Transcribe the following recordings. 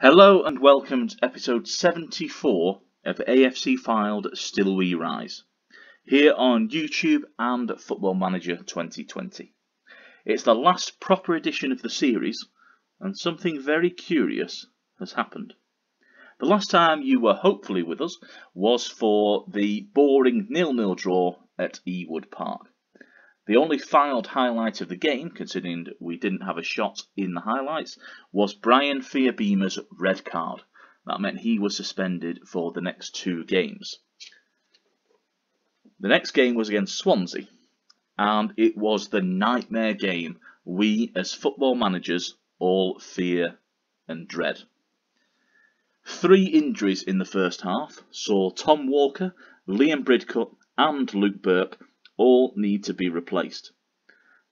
Hello and welcome to episode 74 of AFC Fylde Still We Rise, here on YouTube and Football Manager 2020. It's the last proper edition of the series, and something very curious has happened. The last time you were hopefully with us was for the boring nil-nil draw at Ewood Park. The only Fylde highlight of the game, considering we didn't have a shot in the highlights, was Brian Fiabema's red card. That meant he was suspended for the next two games. The next game was against Swansea, and it was the nightmare game we as football managers all fear and dread. Three injuries in the first half saw Tom Walker, Liam Bridcut and Luke Burke all need to be replaced.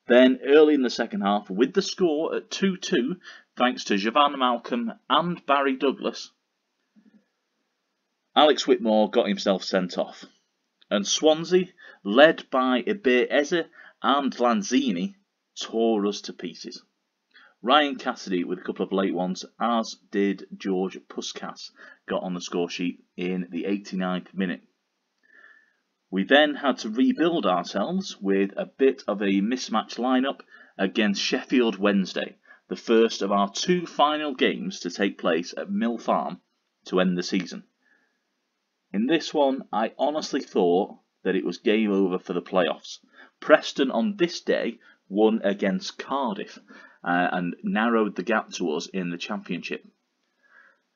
Then, early in the second half, with the score at 2 2, thanks to Javan Malcolm and Barry Douglas, Alex Whitmore got himself sent off. And Swansea, led by Iber Eze and Lanzini, tore us to pieces. Ryan Cassidy with a couple of late ones, as did George Puskas, got on the score sheet in the 89th minute. We then had to rebuild ourselves with a bit of a mismatch lineup against Sheffield Wednesday, the first of our two final games to take place at Mill Farm to end the season. In this one, I honestly thought that it was game over for the playoffs. Preston on this day won against Cardiff uh, and narrowed the gap to us in the Championship.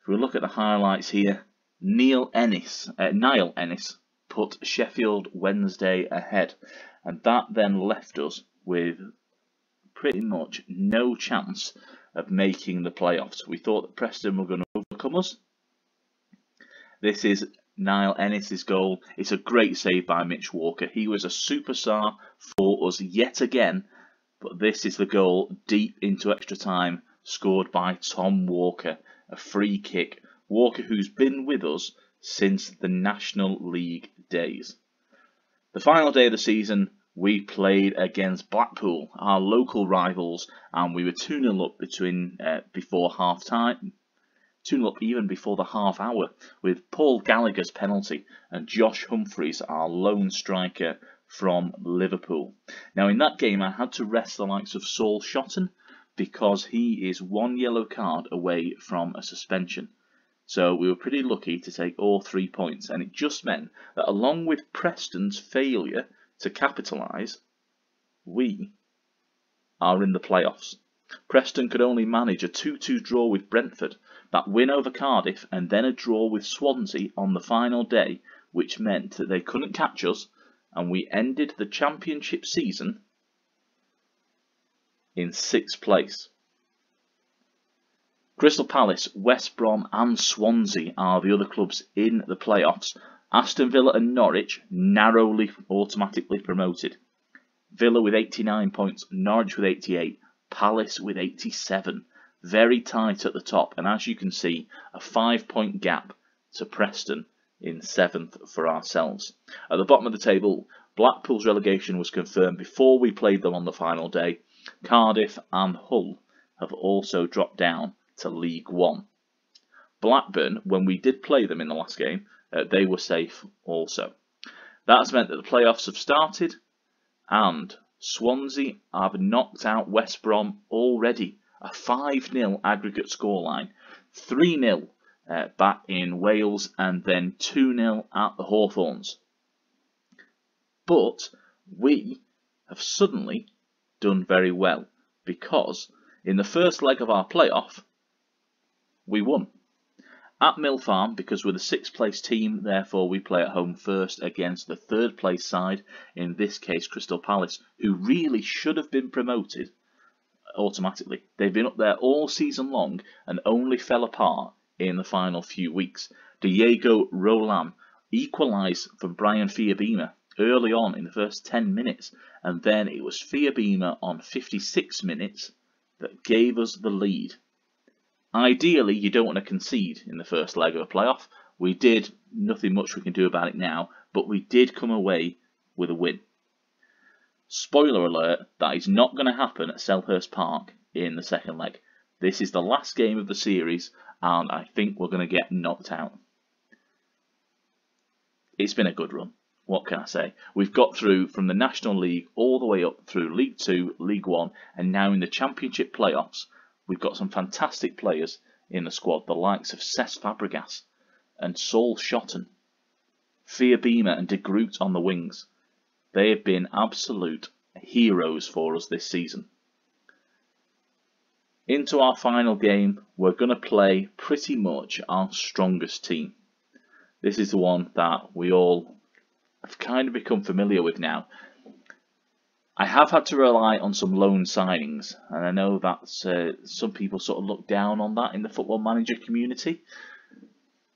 If we look at the highlights here, Neil Ennis, uh, Niall Ennis put Sheffield Wednesday ahead, and that then left us with pretty much no chance of making the playoffs. We thought that Preston were going to overcome us. This is Niall Ennis's goal. It's a great save by Mitch Walker. He was a superstar for us yet again, but this is the goal deep into extra time, scored by Tom Walker. A free kick. Walker, who's been with us since the National League days. The final day of the season, we played against Blackpool, our local rivals, and we were 2 0 up between, uh, before half time. 2 0 up even before the half hour, with Paul Gallagher's penalty and Josh Humphreys, our lone striker from Liverpool. Now, in that game, I had to rest the likes of Saul Shotton because he is one yellow card away from a suspension. So we were pretty lucky to take all three points, and it just meant that along with Preston's failure to capitalise, we are in the playoffs. Preston could only manage a 2-2 draw with Brentford, that win over Cardiff, and then a draw with Swansea on the final day, which meant that they couldn't catch us, and we ended the championship season in sixth place. Crystal Palace, West Brom and Swansea are the other clubs in the playoffs. Aston Villa and Norwich narrowly automatically promoted. Villa with 89 points, Norwich with 88, Palace with 87. Very tight at the top, and as you can see, a five point gap to Preston in seventh for ourselves. At the bottom of the table, Blackpool's relegation was confirmed before we played them on the final day. Cardiff and Hull have also dropped down to League One. Blackburn, when we did play them in the last game, uh, they were safe also. That's meant that the playoffs have started and Swansea have knocked out West Brom already. A 5 0 aggregate scoreline, 3 0 uh, back in Wales, and then 2 0 at the Hawthorns. But we have suddenly done very well because in the first leg of our playoff, we won. At Mill Farm, because we're the sixth place team, therefore we play at home first against the third place side, in this case Crystal Palace, who really should have been promoted automatically. They've been up there all season long and only fell apart in the final few weeks. Diego Rolán equalised for Brian Fiabema early on in the first 10 minutes, and then it was Fiabema on 56 minutes that gave us the lead. Ideally, you don't want to concede in the first leg of a playoff. We did, nothing much we can do about it now, but we did come away with a win. Spoiler alert, that is not going to happen at Selhurst Park in the second leg. This is the last game of the series, and I think we're going to get knocked out. It's been a good run. What can I say? We've got through from the National League all the way up through League Two, League One, and now in the Championship playoffs, we've got some fantastic players in the squad, the likes of Cesc Fabregas and Saul Shotton, Fiabema and De Groot on the wings. They have been absolute heroes for us this season. Into our final game, we're going to play pretty much our strongest team. This is the one that we all have kind of become familiar with now. I have had to rely on some loan signings, and I know that uh, some people sort of look down on that in the football manager community,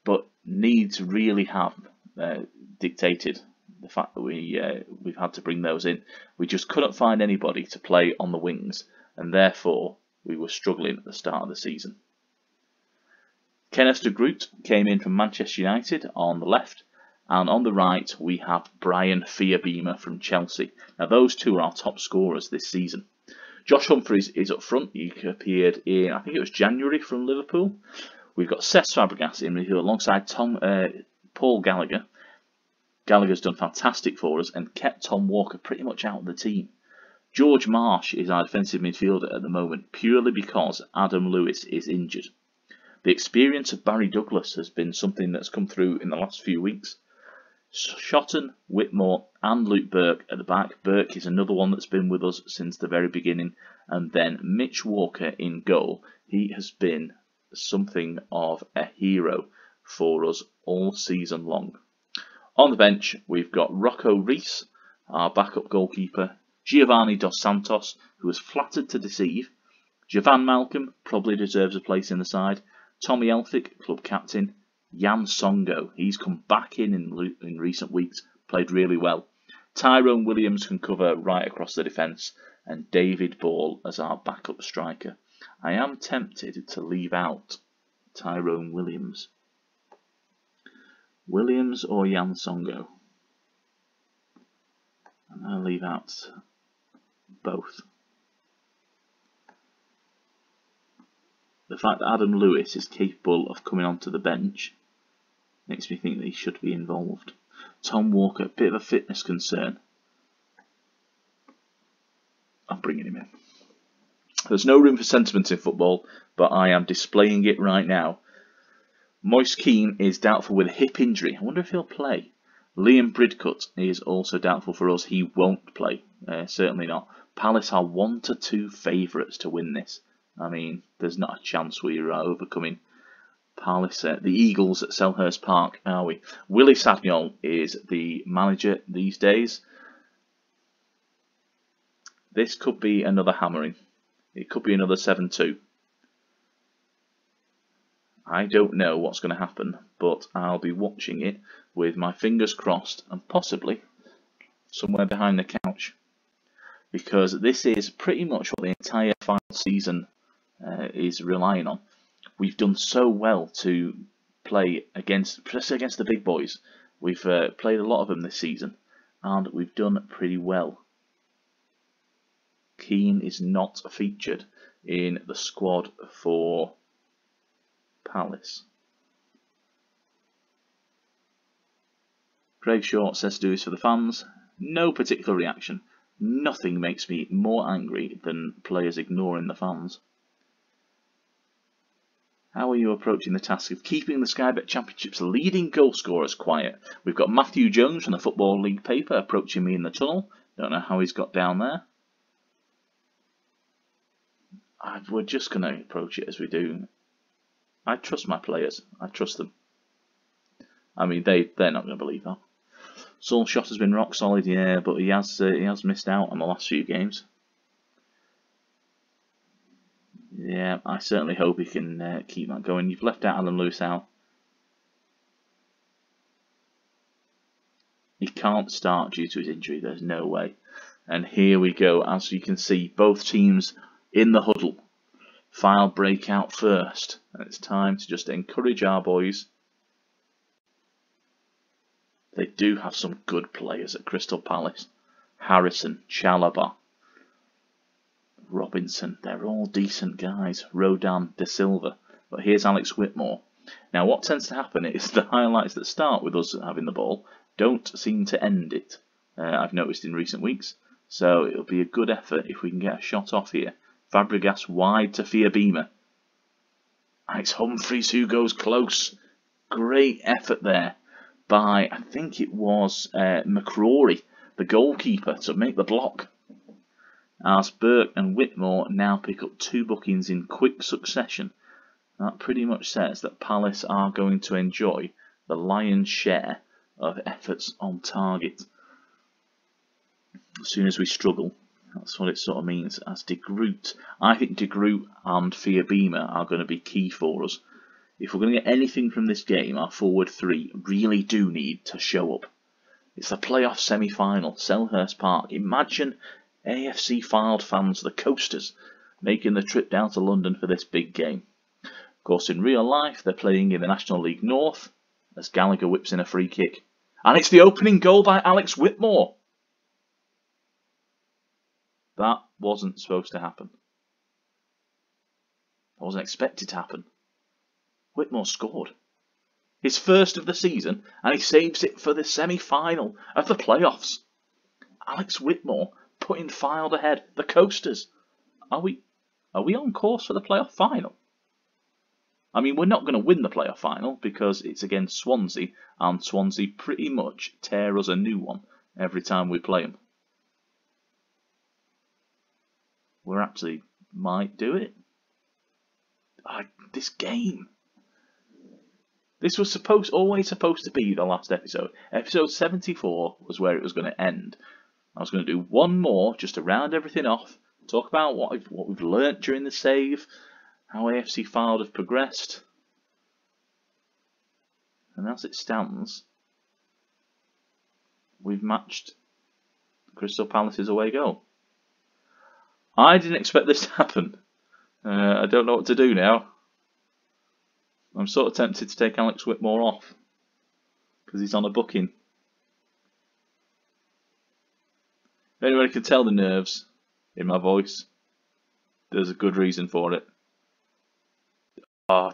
but needs really have uh, dictated the fact that we uh, we've had to bring those in. We just couldn't find anybody to play on the wings, and therefore we were struggling at the start of the season. Kenneth de Groot came in from Manchester United on the left, and on the right we have Brian Beamer from Chelsea. Now those two are our top scorers this season. Josh Humphreys is up front. He appeared in, I think it was January from Liverpool. We've got Cesc Fabregas in midfield alongside Tom uh, Paul Gallagher. Gallagher's done fantastic for us and kept Tom Walker pretty much out of the team. George Marsh is our defensive midfielder at the moment purely because Adam Lewis is injured. The experience of Barry Douglas has been something that's come through in the last few weeks. Shotton, Whitmore and Luke Burke at the back. Burke is another one that's been with us since the very beginning. And then Mitch Walker in goal. He has been something of a hero for us all season long. On the bench, we've got Rocco Reese, our backup goalkeeper, Giovanni Dos Santos, who was flattered to deceive. Javan Malcolm probably deserves a place in the side. Tommy Elphick, club captain. Yann Songo'o, he's come back in, in in recent weeks, played really well. Tyrone Williams can cover right across the defence, and David Ball as our backup striker. I am tempted to leave out Tyrone Williams. Williams or Yann Songo'o? I'm going to leave out both. The fact that Adam Lewis is capable of coming onto the bench makes me think that he should be involved. Tom Walker, a bit of a fitness concern. I'm bringing him in. There's no room for sentiment in football, but I am displaying it right now. Moise Kean is doubtful with a hip injury. I wonder if he'll play. Liam Bridcut is also doubtful for us. He won't play. Uh, certainly not. Palace are one to two favourites to win this. I mean, there's not a chance we are overcoming Palace, the Eagles at Selhurst Park, are we? Willy Sagnol is the manager these days. This could be another hammering. It could be another 7-2. I don't know what's going to happen, but I'll be watching it with my fingers crossed and possibly somewhere behind the couch because this is pretty much what the entire final season uh, is relying on. We've done so well to play against, especially against the big boys. We've uh, played a lot of them this season, and we've done pretty well. Kean is not featured in the squad for Palace. Craig Short says to do this for the fans. No particular reaction. Nothing makes me more angry than players ignoring the fans. How are you approaching the task of keeping the Sky Bet Championship's leading goal scorers quiet? We've got Matthew Jones from the Football League paper approaching me in the tunnel. Don't know how he's got down there. I, we're just going to approach it as we do. I trust my players. I trust them. I mean, they, they're not going to believe that. Saul Shot has been rock solid, yeah, but he has uh, he has missed out on the last few games. Yeah, I certainly hope he can uh, keep that going. You've left out Alan Lewis out. He can't start due to his injury, there's no way. And here we go, as you can see, both teams in the huddle. Fylde breakout first. And it's time to just encourage our boys they do have some good players at Crystal Palace. Harrison, Chalobah, Robinson, they're all decent guys. Rodan, De Silva. But here's Alex Whitmore. Now, what tends to happen is the highlights that start with us having the ball don't seem to end it. Uh, I've noticed in recent weeks. So it'll be a good effort if we can get a shot off here. Fabregas wide to Fiabema. It's Humphreys who goes close. Great effort there by, I think it was uh, McCrory, the goalkeeper, to make the block. As Burke and Whitmore now pick up two bookings in quick succession, that pretty much says that Palace are going to enjoy the lion's share of efforts on target. As soon as we struggle, that's what it sort of means. As De Groot, I think De Groot and Fiabema are going to be key for us. If we're going to get anything from this game, our forward three really do need to show up. It's the playoff semi-final, Selhurst Park. Imagine AFC Fylde fans, the Coasters, making the trip down to London for this big game. Of course, in real life, they're playing in the National League North as Gallagher whips in a free kick. And it's the opening goal by Alex Whitmore. That wasn't supposed to happen. That wasn't expected to happen. Whitmore scored. His first of the season, and he saves it for the semi-final of the playoffs. Alex Whitmore putting Fylde ahead. The Coasters. Are we are we on course for the playoff final? I mean, we're not going to win the playoff final because it's against Swansea, and Swansea pretty much tear us a new one every time we play them. We're actually might do it. I, this game. This was supposed always supposed to be the last episode. Episode 74 was where it was going to end. I was going to do one more just to round everything off, talk about what I've, what we've learnt during the save, how AFC Fylde have progressed. And as it stands, we've matched Crystal Palace's away goal. I didn't expect this to happen. Uh, I don't know what to do now. I'm sort of tempted to take Alex Whitmore off because he's on a booking. Anybody can tell the nerves in my voice, there's a good reason for it. Oh,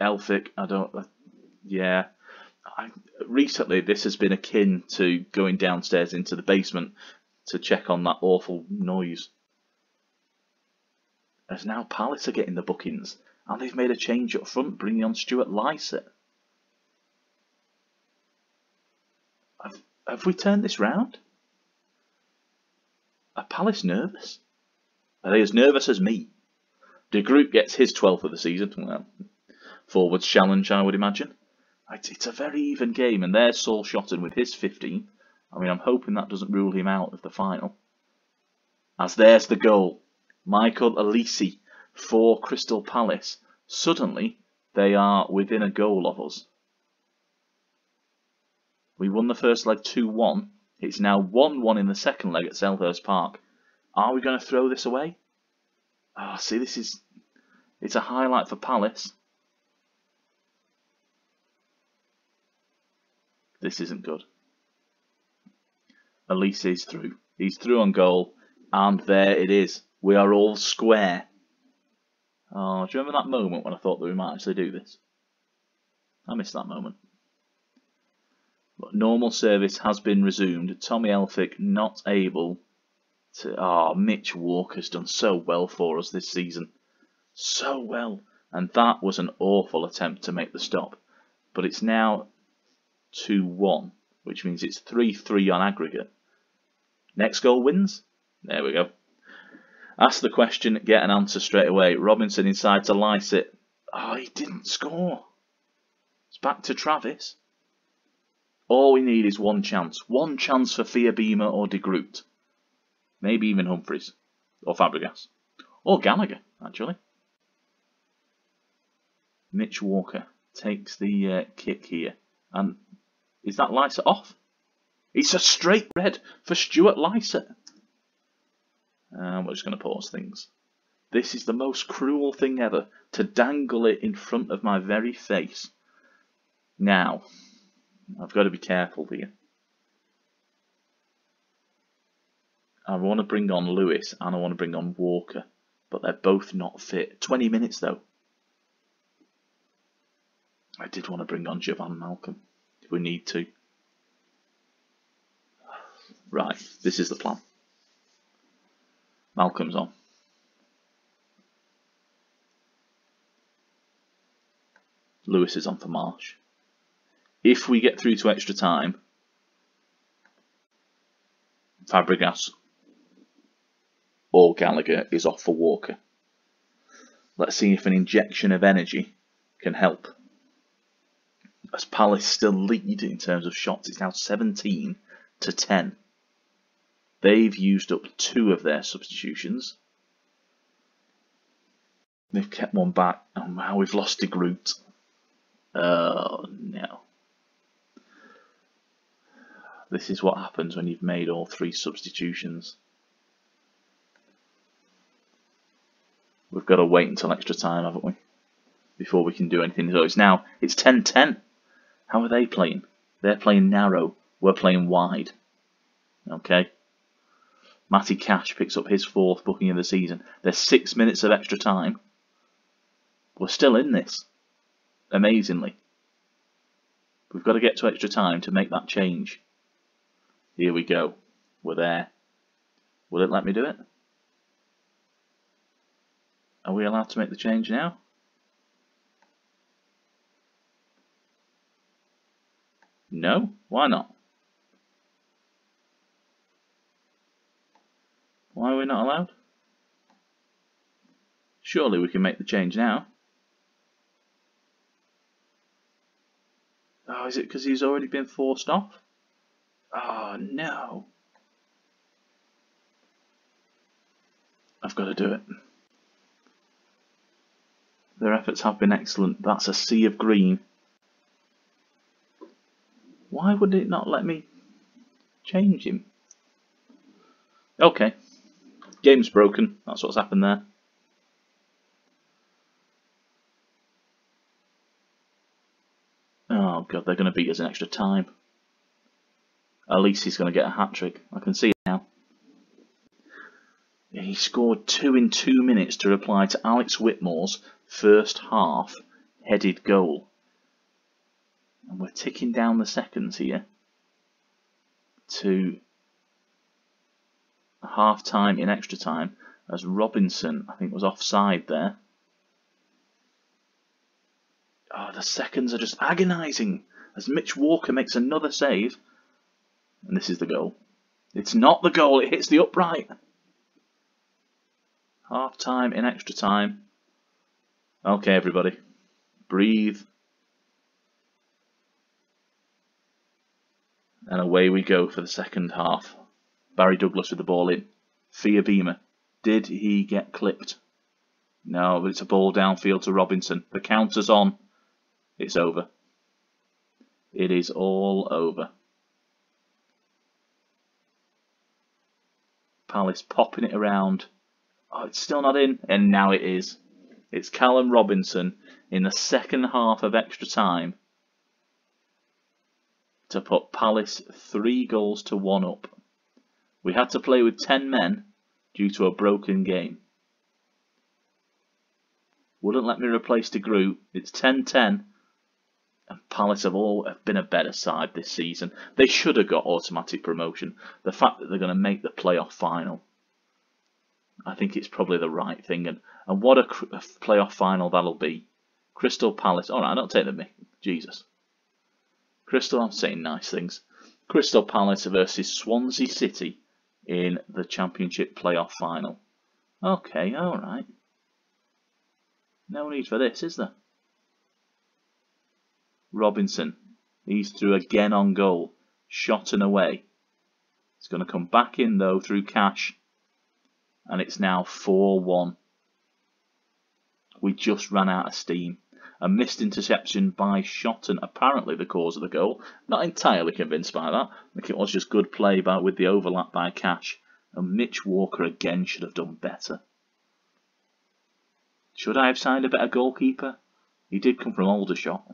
Elphick, I don't. Uh, yeah. I, recently, this has been akin to going downstairs into the basement to check on that awful noise. As now Palace are getting the bookings, and they've made a change up front, bringing on Stuart Lycett. Have, have we turned this round? Are Palace nervous? Are they as nervous as me? De Groot gets his 12th of the season. Well, forwards challenge, I would imagine. It's a very even game, and there's Saul Shotton with his 15th. I mean, I'm hoping that doesn't rule him out of the final. As there's the goal. Michael Olise for Crystal Palace. Suddenly, they are within a goal of us. We won the first leg 2-1. It's now 1-1 in the second leg at Selhurst Park. Are we going to throw this away? Oh, see, this is... It's a highlight for Palace. This isn't good. Olise is through. He's through on goal. And there it is. We are all square. Oh, do you remember that moment when I thought that we might actually do this? I missed that moment. But normal service has been resumed. Tommy Elphick not able to, oh, Mitch Walker's done so well for us this season. So well. And that was an awful attempt to make the stop. But it's now 2-1, which means it's 3-3 on aggregate. Next goal wins? There we go. Ask the question, get an answer straight away. Robinson inside to Lycett. Oh, he didn't score. It's back to Travis. All we need is one chance. One chance for Fiabema or De Groot. Maybe even Humphreys. Or Fabregas. Or Gallagher, actually. Mitch Walker takes the uh, kick here. And is that Lycett off? It's a straight red for Stuart Lycett. And we're just going to pause things. This is the most cruel thing ever, to dangle it in front of my very face. Now, I've got to be careful here. I want to bring on Lewis and I want to bring on Walker, but they're both not fit. 20 minutes though. I did want to bring on Jovan Malcolm we need to. Right, this is the plan. Malcolm's on. Lewis is on for Marsh. If we get through to extra time, Fabregas or Gallagher is off for Walker. Let's see if an injection of energy can help. As Palace still lead in terms of shots, it's now 17 to 10. They've used up two of their substitutions. They've kept one back, and now we've lost De Groot. Oh no. This is what happens when you've made all three substitutions. We've got to wait until extra time, haven't we? Before we can do anything. So it's now, it's 10-10. How are they playing? They're playing narrow. We're playing wide. Okay. Matty Cash picks up his fourth booking of the season. There's six minutes of extra time. We're still in this. Amazingly. We've got to get to extra time to make that change. Here we go. We're there. Will it let me do it? Are we allowed to make the change now? No? Why not? Why are we not allowed? Surely we can make the change now. Oh, is it because he's already been forced off? Oh, no. I've got to do it. Their efforts have been excellent. That's a sea of green. Why would it not let me change him? Okay. Game's broken. That's what's happened there. Oh god, they're going to beat us in extra time. At least he's going to get a hat trick. I can see it now. He scored two in two minutes to reply to Alex Whitmore's first half headed goal. And we're ticking down the seconds here to half time in extra time as Robinson, I think, was offside there. Oh, the seconds are just agonising as Mitch Walker makes another save. And this is the goal. It's not the goal, it hits the upright. Half time in extra time. Okay, everybody. Breathe. And away we go for the second half. Barry Douglas with the ball in. Fiabema. Did he get clipped? No, but it's a ball downfield to Robinson. The counter's on. It's over. It is all over. Palace popping it around. Oh, it's still not in. And now it is. It's Callum Robinson in the second half of extra time to put Palace three goals to one up. We had to play with 10 men due to a broken game. Wouldn't let me replace De Groot. It's 10-10 and Palace have all have been a better side this season. They should have got automatic promotion. The fact that they're going to make the playoff final, I think it's probably the right thing. And, and what a, a playoff final that'll be. Crystal Palace. All right, I don't take the. Jesus. Crystal, I'm saying nice things. Crystal Palace versus Swansea City in the Championship playoff final. Okay, all right. No need for this, is there? Robinson. He's through again on goal. Shot and away. It's going to come back in though through Cash. And it's now 4-1. We just ran out of steam. A missed interception by Shotton, apparently the cause of the goal. Not entirely convinced by that. I think it was just good play by, with the overlap by Cash. And Mitch Walker again should have done better. Should I have signed a better goalkeeper? He did come from Aldershot.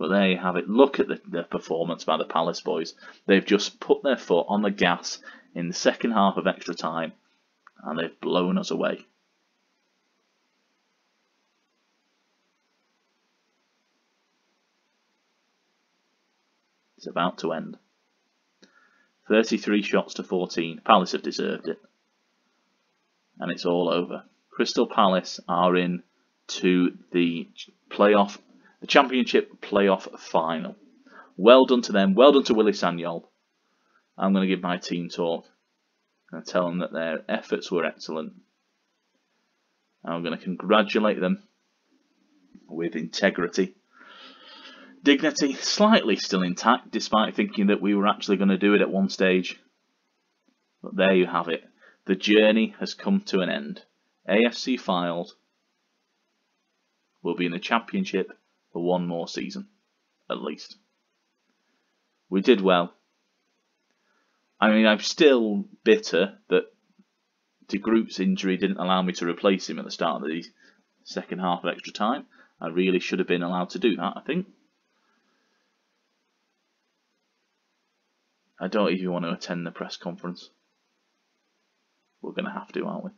But there you have it. Look at the, the, performance by the Palace boys. They've just put their foot on the gas in the second half of extra time and they've blown us away. It's about to end. 33 shots to 14. Palace have deserved it. And it's all over. Crystal Palace are in to the playoff the championship playoff final. Well done to them. Well done to Willy Sagnol. I'm going to give my team talk and tell them that their efforts were excellent. I'm going to congratulate them with integrity. Dignity slightly still intact, despite thinking that we were actually going to do it at one stage. But there you have it. The journey has come to an end. AFC Fylde will be in the championship for one more season, at least. We did well. I mean, I'm still bitter that De Groot's injury didn't allow me to replace him at the start of the second half of extra time. I really should have been allowed to do that, I think. I don't even want to attend the press conference. We're going to have to, aren't we?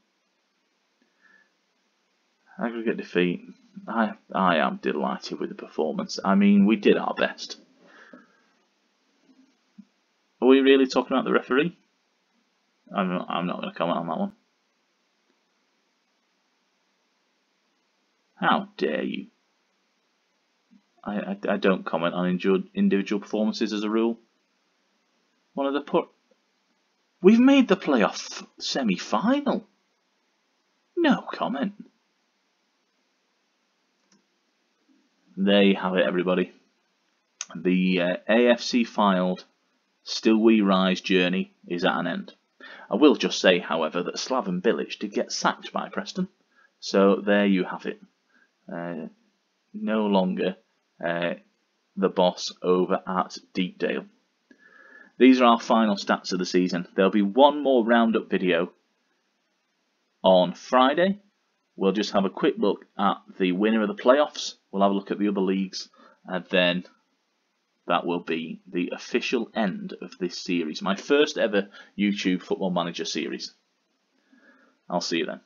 Aggregate defeat. I I am delighted with the performance. I mean, we did our best. Are we really talking about the referee? I'm not, I'm not going to comment on that one. How dare you? I, I, I don't comment on individual performances as a rule. One of the put. We've made the playoff semi-final. No comment. There you have it, everybody. The uh, AFC Fylde Still We Rise journey is at an end. I will just say, however, that Slaven Bilic did get sacked by Preston. So there you have it. Uh, no longer uh, the boss over at Deepdale. These are our final stats of the season. There'll be one more roundup video on Friday. We'll just have a quick look at the winner of the playoffs. We'll have a look at the other leagues and then that will be the official end of this series. My first ever YouTube Football Manager series. I'll see you then.